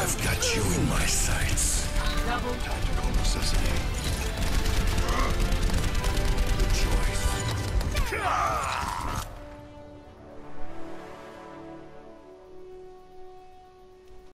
I've got you in my sights. Necessity.